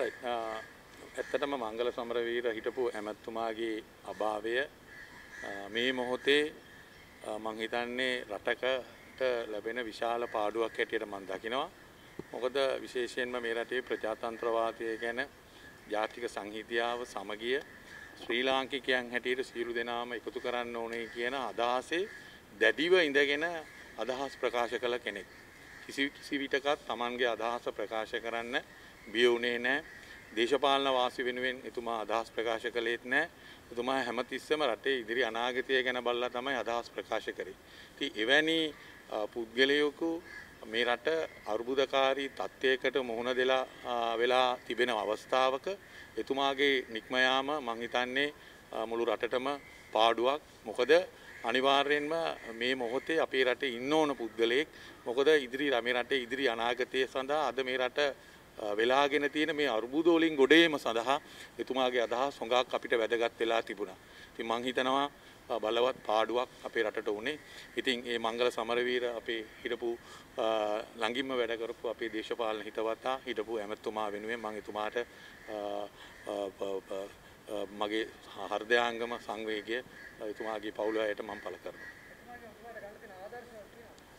ඇත්තටම මංගල සමරවීර හිටපු ඇමැත්තුමාගේ අභාවය මේ මොහොතේ මං හිතන්නේ රටකට ලැබෙන විශාල පාඩුවක් හැටියට මං දකිනවා. මොකද විශේෂයෙන්ම මේ රටේ ප්‍රජාතන්ත්‍රවාදය ගැන ජාතික සංහිතියාව සමගිය ශ්‍රී ලාංකිකයන් හැටියට සියලු දෙනාම එකතු කරන්න ඕනේ කියන අදහසේ දැඩිව ඉඳගෙන අදහස් ප්‍රකාශ කළ කෙනෙක්. කිසි කිසි විටකත් Tamanගේ අදහස ප්‍රකාශ කරන්න බිය වුණේ නැහැ. දේශපාලන වාසි වෙනුවෙන් එතුමා අදහස් ප්‍රකාශ කළේත් නැහැ. එතුමා හැමතිස්සෙම රටේ ඉදිරි අනාගතය ගැන බලලා තමයි අදහස් ප්‍රකාශ කරේ. ඉතින් එවැනි පුද්ගලයෙකු මේ රට අර්බුදකාරී තත්ත්වයකට මුහුණ දෙලා වෙලා තිබෙන අවස්ථාවක එතුමාගේ නික්ම යාම මං හිතන්නේ මුළු රටටම පාඩුවක්. මොකද අනිවාර්යෙන්ම මේ මොහොතේ අපේ රටේ ඉන්න ඕන පුද්ගලයෙක් මොකද ඉදිරි මේ රටේ ඉදිරි අනාගතය සඳහා අද මේ රට වෙලාගෙන තියෙන මේ අර්බුද වලින් ගොඩේම සඳහා එතුමාගේ අදහස් හොඟක් අපිට වැදගත් වෙලා තිබුණා. ඉතින් මං හිතනවා බලවත් පාඩුවක් අපේ රටට උනේ. ඉතින් මේ මංගල සමරවීර අපේ හිටපු ළඟින්ම වැඩ කරපු අපේ දේශපාලන හිතවතා හිටපු ඇමතුමා වෙනුවෙන් මම එතුමාට මගේ හෘදයාංගම සංවේගය එතුමාගේ පවුල අයට මම පළ කරනවා.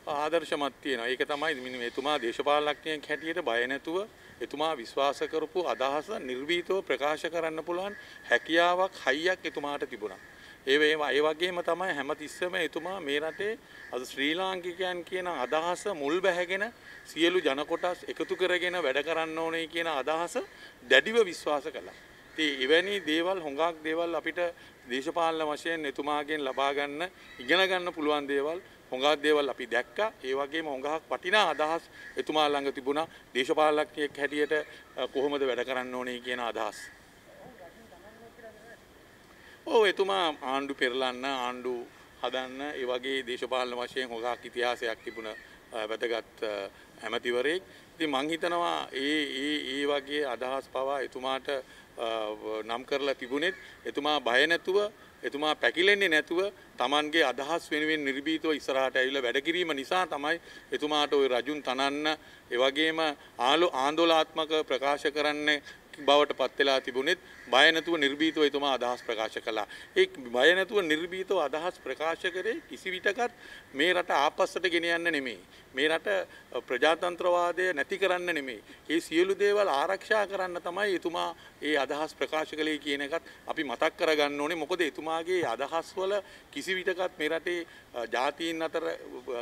ආදර්ශමත් තියෙනවා. ඒක තමයි එතුමා දේශපාලනඥයෙක් හැටියට බය නැතුව එතුමා විශ්වාස කරපු අදහස නිර්වීතව ප්‍රකාශ කරන්න පුළුවන් හැකියාවක් හයියක් එතුමාට තිබුණා. ඒ ඒ වගේම තමයි හැමතිස්සෙම එතුමා මේ රටේ අද ශ්‍රී ලාංකිකයන් කියන අදහස මුල් බැහැගෙන සියලු ජන කොටස් එකතු කරගෙන වැඩ කරන්න ඕනේ කියන අදහස දැඩිව විශ්වාස කළා. ඉතින් එවැනි දේවල් හොඟක් දේවල් අපිට දේශපාලන වශයෙන් එතුමාගෙන් ලබා ගන්න ඉගෙන ගන්න පුළුවන් දේවල් හොඟක් දේවල් අපි දැක්කා. ඒ වගේම හොඟක් වටිනා අදහස් එතුමා ළඟ තිබුණා. දේශපාලනඥයෙක් හැටියට කොහොමද වැඩ කරන්න ඕනේ කියන අදහස්. ඔව් එතුමා ආණ්ඩු පෙරලන්න ආණ්ඩු හදන්න ඒ වගේ දේශපාලන වශයෙන් හොඟක් ඉතිහාසයක් තිබුණ වැදගත් ඇමතිවරයෙක්. ඉතින් මං හිතනවා ඒ ඒ ඒ වගේ අදහස් පවා එතුමාට නම් කරලා තිබුණෙත් එතුමා බය නැතුව එතුමා පැකිලෙන්නේ නැතුව Tamanගේ අදහස් වෙනුවෙන් නිර්භීතව ඉස්සරහට ඇවිල්ලා වැඩ කිරීම නිසා තමයි එතුමාට ওই රජුන් තනන්න ඒ වගේම ආන්දෝලාත්මක ප්‍රකාශ කරන්න බවට පත් වෙලා තිබුණෙත් බය නැතුව නිර්භීතව එතුමා අදහස් ප්‍රකාශ කළා. ඒ බය නැතුව නිර්භීතව අදහස් ප්‍රකාශ කරේ කිසි විටකත් මේ රට ආපස්සට ගෙන යන්න නෙමෙයි. මේ රට ප්‍රජාතන්ත්‍රවාදය නැති කරන්න නෙමෙයි. ඒ සියලු දේවල් ආරක්ෂා කරන්න තමයි එතුමා ඒ අදහස් ප්‍රකාශ කළේ කියන එකත් අපි මතක් කරගන්න ඕනේ. මොකද එතුමාගේ අදහස් වල කිසි විටකත් මේ රටේ ජාතීන් අතර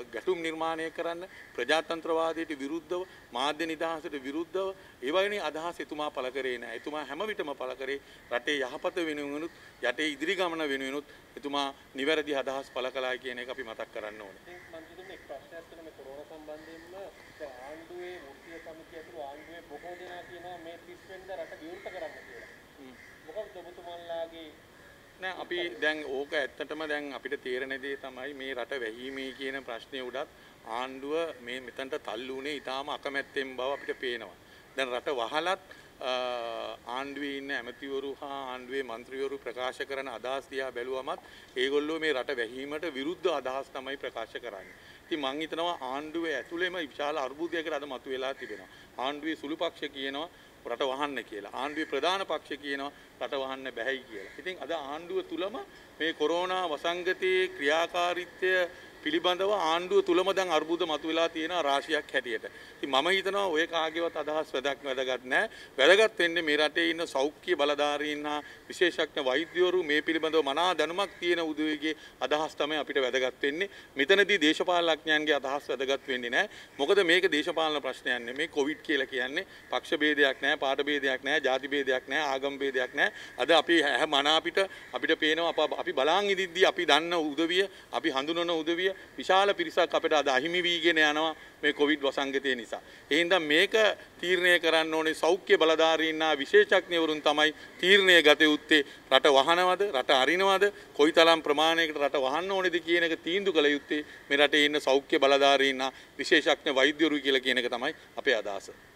ගැටුම් නිර්මාණය කරන්න ප්‍රජාතන්ත්‍රවාදයට විරුද්ධව මාධ්‍ය නිදහසට විරුද්ධව ඒ වගේ අදහස් එතුමා පළ කරේ නැහැ. එතුමා හැම විටම පළ කරේ රටේ යහපත වෙනුවෙනුත් යටේ ඉදිරි ගමන වෙනුවෙනුත් එතුමා නිවැරදි අදහස් පළ කළා කියන එක අපි මතක් කරන්න ඕනේ. මම හිතන්නේ එක් ප්‍රශ්නයක් තියෙන මේ කොරෝනා සම්බන්ධයෙන්ම ආණ්ඩුවේ වෘත්තීය සමිතිය ඇතුළු ආණ්ඩුවේ බොහෝ දෙනා කියනවා මේ 30 වෙනිදා රට විවෘත කරන්න කියලා. මොකක්ද ඔබතුමන්ලාගේ නෑ අපි දැන් ඕක ඇත්තටම දැන් අපිට තේරෙන දේ තමයි මේ රට වැහිීමේ කියන ප්‍රශ්නේ උඩත් ආණ්ඩුව මේ මෙතනට තල්ලු වුණේ ඊටාම අකමැත්තෙන් බව අපිට පේනවා. දැන් රට වහලත් ආණ්ඩුවේ ඉන්න ඇමතිවරු හා ආණ්ඩුවේ මන්ත්‍රීවරු ප්‍රකාශ කරන අදහස් දිහා බැලුවමත් ඒගොල්ලෝ මේ රට වැහීමට විරුද්ධ අදහස් තමයි ප්‍රකාශ කරන්නේ. ඉතින් මං හිතනවා ආණ්ඩුවේ ඇතුළේම විශාල අර්බුදයකට අද මතුවලා තිබෙනවා. ආණ්ඩුවේ සුළු පක්ෂ කියනවා රට වහන්න කියලා. ආණ්ඩුවේ ප්‍රධාන පක්ෂ කියනවා රට වහන්න බැහැයි කියලා. ඉතින් අද ආණ්ඩුව තුලම මේ කොරෝනා වසංගතයේ ක්‍රියාකාරීත්වය පිළිබඳව ආණ්ඩුව තුළම දැන් අර්බුද මතුවලා තියෙන රාශියක් හැටියට. ඉතින් මම හිතනවා ඔය කාගේවත් අදහස් වැඩක් වැදගත් නැහැ. වැදගත් වෙන්නේ මේ රටේ ඉන්න සෞඛ්‍ය බලධාරීන් හා විශේෂඥ වෛද්‍යවරු මේ පිළිබඳව මනා දැනුමක් තියෙන උදවිගේ අදහස් තමයි අපිට වැදගත් වෙන්නේ. මෙතනදී දේශපාලනඥයන්ගේ අදහස් වැදගත් වෙන්නේ නැහැ. මොකද මේක දේශපාලන ප්‍රශ්නයක් නෙමෙයි. කොවිඩ් කියලා කියන්නේ පක්ෂ ભેදයක් නැහැ, පාට ભેදයක් නැහැ, ಜಾති ભેදයක් නැහැ, ආගම් ભેදයක් නැහැ. අද අපි හැම මනාපිට අපිට පේනවා අපි බලන් ඉදිද්දී අපි දන්න උදවිය, අපි හඳුනන උදවිය විදිය විශාල පිරිසක් අපිට අද අහිමි වීගෙන යනවා මේ කොවිඩ් වසංගතය නිසා. ඒ හින්දා මේක තීරණය කරන්න ඕනේ සෞඛ්‍ය බලධාරීන් හා විශේෂඥවරුන් තමයි තීරණය ගත යුත්තේ රට වහනවද රට අරිනවද කොයිතරම් ප්‍රමාණයකට රට වහන්න ඕනේද කියන එක තීන්දුව කළ යුත්තේ මේ රටේ ඉන්න සෞඛ්‍ය බලධාරීන් හා විශේෂඥ වෛද්‍යවරු කියලා කියන එක තමයි අපේ අදහස.